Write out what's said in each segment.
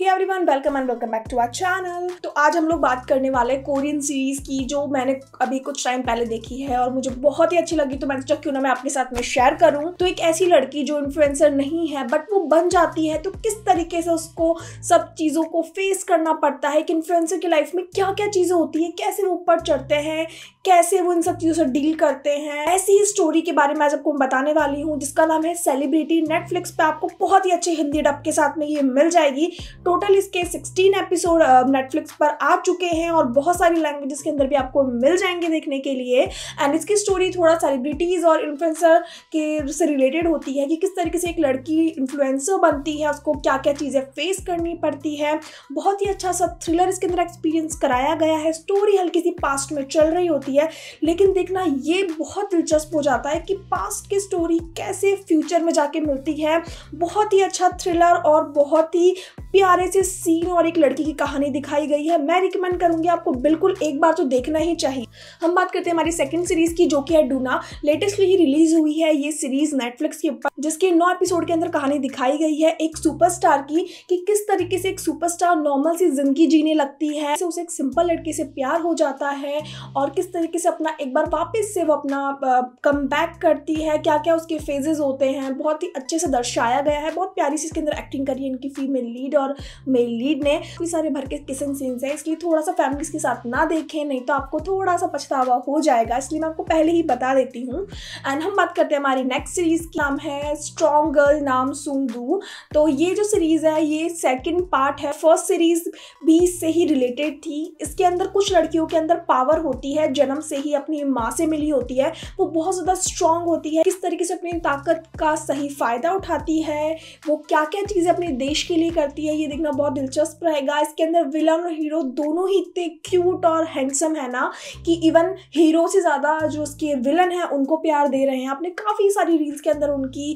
Hey everyone welcome and welcome back to our channel तो आज हम लोग बात करने वाले हैं कोरियन सीरीज़ की, जो मैंने अभी कुछ टाइम पहले देखी है और मुझे बहुत ही अच्छी लगी तो मैंने सोचा क्यों ना मैं अपने साथ में शेयर करूँ। तो एक ऐसी लड़की जो इन्फ्लुएंसर नहीं है बट वो बन जाती है तो किस तरीके से उसको सब चीज़ों को फेस करना पड़ता है? कि इन्फ्लुएंसर की लाइफ में क्या क्या चीज़ें होती है? कैसे वो ऊपर चढ़ते हैं? कैसे वो इन सब चीज़ों से डील करते हैं? ऐसी ही स्टोरी के बारे में आज आपको बताने वाली हूँ, जिसका नाम है सेलिब्रिटी नेटफ्लिक्स पे आपको बहुत ही अच्छे हिंदी डब के साथ में ये मिल जाएगी। टोटल इसके 16 एपिसोड नेटफ्लिक्स पर आ चुके हैं और बहुत सारी लैंग्वेजेस के अंदर भी आपको मिल जाएँगे देखने के लिए। एंड इसकी स्टोरी थोड़ा सेलिब्रिटीज़ और इन्फ्लुएंसर के से रिलेटेड होती है कि किस तरीके से एक लड़की इन्फ्लुएंसर बनती है, उसको क्या क्या चीज़ें फेस करनी पड़ती है। बहुत ही अच्छा सा थ्रिलर इसके अंदर एक्सपीरियंस कराया गया है। स्टोरी हल्की सी पास्ट में चल रही होती है, लेकिन देखना ये बहुत दिलचस्प हो जाता है कि पास्ट की स्टोरी कैसे फ्यूचर में जाके मिलती है। बहुत ही अच्छा थ्रिलर और बहुत ही प्यारे से सीन और एक लड़की की कहानी दिखाई गई है। मैं रिकमेंड करूँगी आपको बिल्कुल एक बार तो देखना ही चाहिए। हम बात करते हैं हमारी सेकंड सीरीज़ की, जो कि है डूना लेटेस्टली ही रिलीज़ हुई है ये सीरीज़ नेटफ्लिक्स के ऊपर, जिसके नौ एपिसोड के अंदर कहानी दिखाई गई है एक सुपरस्टार की, कि किस तरीके से एक सुपरस्टार नॉर्मल सी ज़िंदगी जीने लगती है उसे एक सिंपल लड़के से प्यार हो जाता है, और किस तरीके से अपना एक बार वापस से वो अपना कम करती है क्या क्या उसके फेजेस होते हैं, बहुत ही अच्छे से दर्शाया गया है, बहुत प्यारी सी इसके अंदर एक्टिंग करी है इनकी फीमेल लीड और मेल लीड ने काफ़ी सारे भर के किसन सीन्स है, इसलिए थोड़ा सा फैमिलीज़ के साथ ना देखें, नहीं तो आपको थोड़ा सा पछतावा हो जाएगा। इसलिए मैं आपको पहले ही बता देती हूँ। एंड हम बात करते हैं हमारी नेक्स्ट सीरीज़ का। नाम है स्ट्रॉन्ग गर्ल नाम सुंगदू तो ये जो सीरीज़ है, ये सेकेंड पार्ट है। फ़र्स्ट सीरीज़ भी इससे ही रिलेटेड थी। इसके अंदर कुछ लड़कियों के अंदर पावर होती है, जन्म से ही अपनी माँ से मिली होती है। वो बहुत ज़्यादा स्ट्रांग होती है, किस तरीके से अपनी ताकत का सही फ़ायदा उठाती है, वो क्या क्या चीज़ें अपने देश के लिए करती है, ये देखना बहुत दिलचस्प रहेगा। इसके अंदर विलन और हीरो दोनों ही इतने क्यूट और हैंडसम है ना कि इवन हीरो से ज़्यादा जो उसके विलन है, उनको प्यार दे रहे हैं। आपने काफ़ी सारी रील्स के अंदर उनकी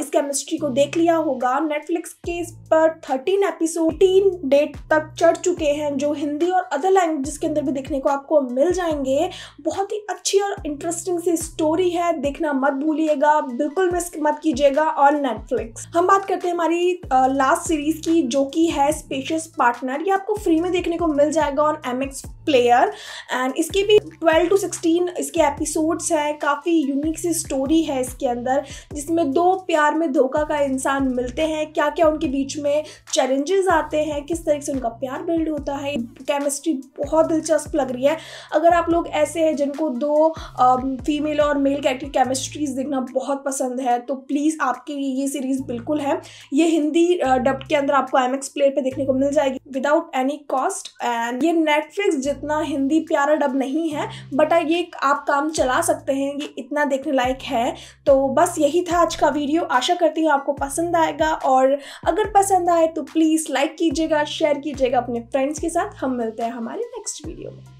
इस केमिस्ट्री को देख लिया होगा। नेटफ्लिक्स के इस पर थर्टीन एपिसोड तीन डेट तक चढ़ चुके हैं, जो हिंदी और अदर लैंग्वेज के अंदर भी देखने को आपको मिल जाएँगे। बहुत ही अच्छी और इंटरेस्टिंग सी स्टोरी है, देखना मत भूलिएगा। बिल्कुल मिस मत कीजिएगा ऑन नेटफ्लिक्स हम बात करते हैं हमारी लास्ट सीरीज़ की, जो कि है स्पेशियस पार्टनर ये आपको फ्री में देखने को मिल जाएगा on M X player and इसके भी 12 टू 16 इसके एपिसोड्स हैं, काफ़ी यूनिक सी स्टोरी है इसके अंदर, जिसमें दो प्यार में धोखा का इंसान मिलते हैं क्या क्या उनके बीच में चैलेंजेस आते हैं, किस तरीके से उनका प्यार बिल्ड होता है केमिस्ट्री बहुत दिलचस्प लग रही है। अगर आप लोग ऐसे हैं जिनको दो फीमेल और मेल कैरेक्टर केमिस्ट्रीज देखना बहुत पसंद है तो प्लीज़ आपके लिए ये सीरीज़ बिल्कुल है। ये हिंदी डब के अंदर आपको एम एक्स प्लेयर पे देखने को मिल जाएगी विदाउट एनी कॉस्ट एंड ये नेटफ्लिक्स जितना हिंदी प्यारा डब नहीं है बट ये आप काम चला सकते हैं ये इतना देखने लायक है. तो बस यही था आज का वीडियो आशा करती हूँ आपको पसंद आएगा और अगर पसंद आए तो प्लीज़ लाइक कीजिएगा शेयर कीजिएगा अपने फ्रेंड्स के साथ. हम मिलते हैं हमारे नेक्स्ट वीडियो में.